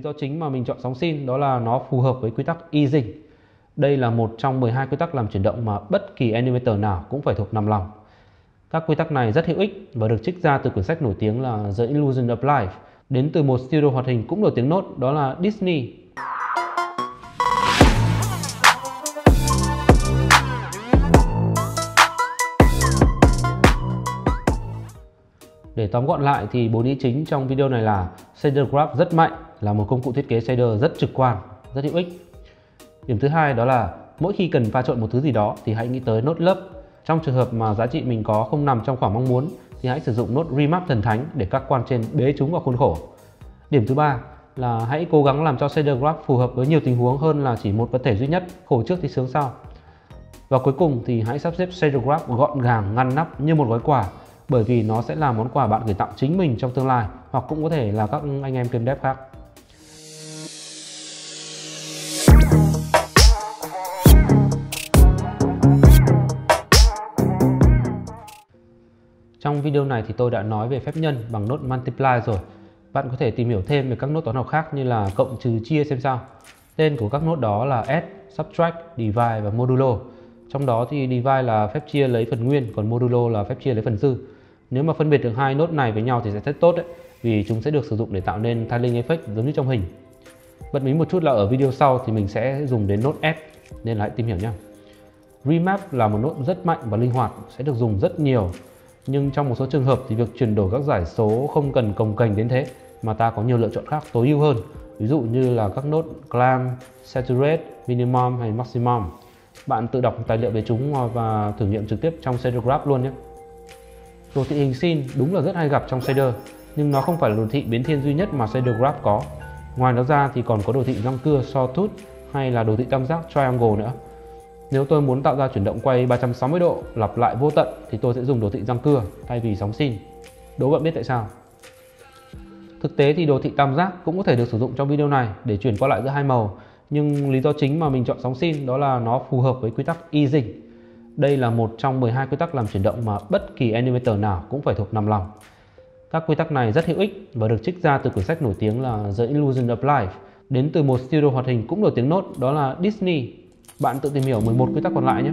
lý do chính mà mình chọn sóng sin đó là nó phù hợp với quy tắc easing. Đây là một trong 12 quy tắc làm chuyển động mà bất kỳ animator nào cũng phải thuộc nằm lòng. Các quy tắc này rất hữu ích và được trích ra từ quyển sách nổi tiếng là The Illusion of Life, đến từ một studio hoạt hình cũng nổi tiếng nốt đó là Disney. Để tóm gọn lại thì bốn ý chính trong video này là shader graph rất mạnh, là một công cụ thiết kế shader rất trực quan, rất hữu ích. Điểm thứ hai đó là mỗi khi cần pha trộn một thứ gì đó thì hãy nghĩ tới nốt lớp. Trong trường hợp mà giá trị mình có không nằm trong khoảng mong muốn thì hãy sử dụng nốt remap thần thánh để các quan trên bế chúng vào khuôn khổ. Điểm thứ ba là hãy cố gắng làm cho shader graph phù hợp với nhiều tình huống hơn là chỉ một vật thể duy nhất, khổ trước thì sướng sau. Và cuối cùng thì hãy sắp xếp shader graph gọn gàng ngăn nắp như một gói quà bởi vì nó sẽ là món quà bạn gửi tặng chính mình trong tương lai hoặc cũng có thể là các anh em game dev khác. Trong video này thì tôi đã nói về phép nhân bằng nốt multiply rồi. Bạn có thể tìm hiểu thêm về các nốt toán học khác như là cộng trừ chia xem sao. Tên của các nốt đó là add, subtract, divide và modulo. Trong đó thì divide là phép chia lấy phần nguyên, còn modulo là phép chia lấy phần dư. Nếu mà phân biệt được hai nốt này với nhau thì sẽ rất tốt đấy, vì chúng sẽ được sử dụng để tạo nên tiling effect giống như trong hình. Bật mí một chút là ở video sau thì mình sẽ dùng đến nốt F nên là hãy tìm hiểu nhé. Remap là một nốt rất mạnh và linh hoạt, sẽ được dùng rất nhiều. Nhưng trong một số trường hợp thì việc chuyển đổi các giải số không cần cồng kềnh đến thế mà ta có nhiều lựa chọn khác tối ưu hơn. Ví dụ như là các nốt clamp, saturate, minimum hay maximum. Bạn tự đọc tài liệu về chúng và thử nghiệm trực tiếp trong shader graph luôn nhé. Đồ thị hình sin đúng là rất hay gặp trong shader, nhưng nó không phải là đồ thị biến thiên duy nhất mà shader graph có. Ngoài nó ra thì còn có đồ thị răng cưa sawtooth hay là đồ thị tam giác triangle nữa. Nếu tôi muốn tạo ra chuyển động quay 360 độ lặp lại vô tận thì tôi sẽ dùng đồ thị răng cưa thay vì sóng sin. Đố bạn biết tại sao? Thực tế thì đồ thị tam giác cũng có thể được sử dụng trong video này để chuyển qua lại giữa hai màu, nhưng lý do chính mà mình chọn sóng sin đó là nó phù hợp với quy tắc easing. Đây là một trong 12 quy tắc làm chuyển động mà bất kỳ animator nào cũng phải thuộc nằm lòng. Các quy tắc này rất hữu ích và được trích ra từ quyển sách nổi tiếng là The Illusion of Life, đến từ một studio hoạt hình cũng nổi tiếng nốt đó là Disney. Bạn tự tìm hiểu 11 quy tắc còn lại nhé.